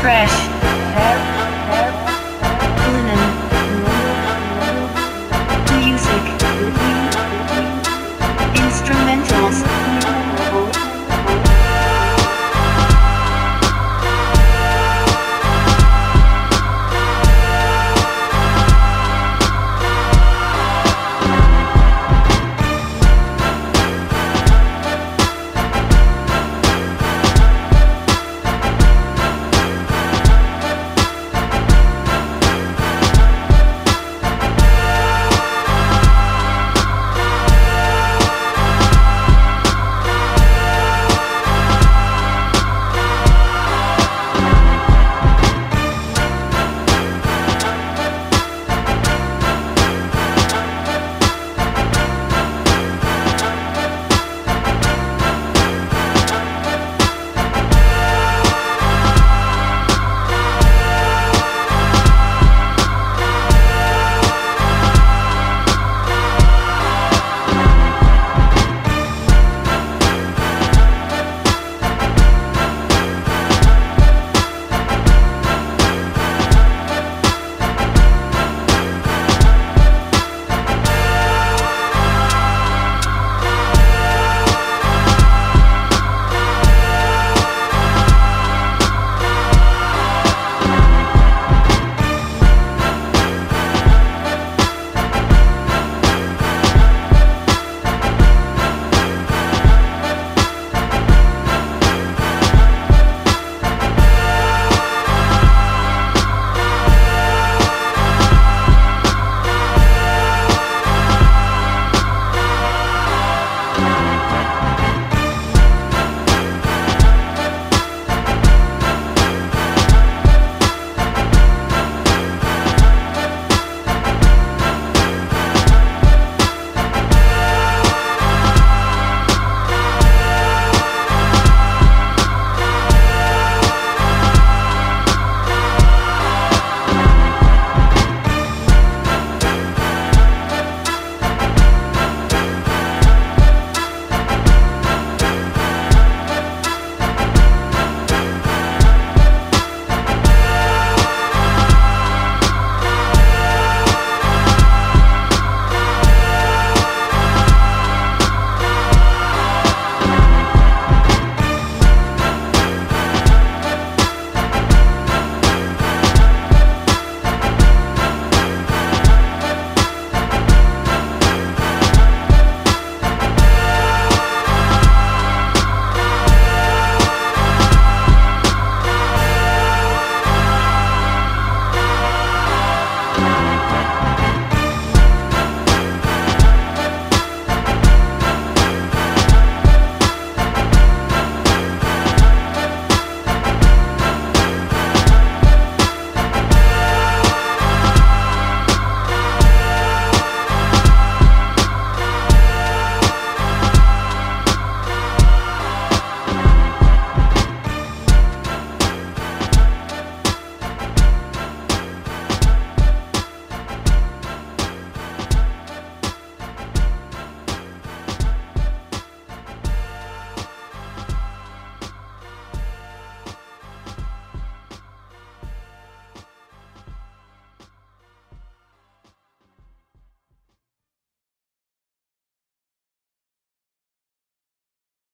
fresh.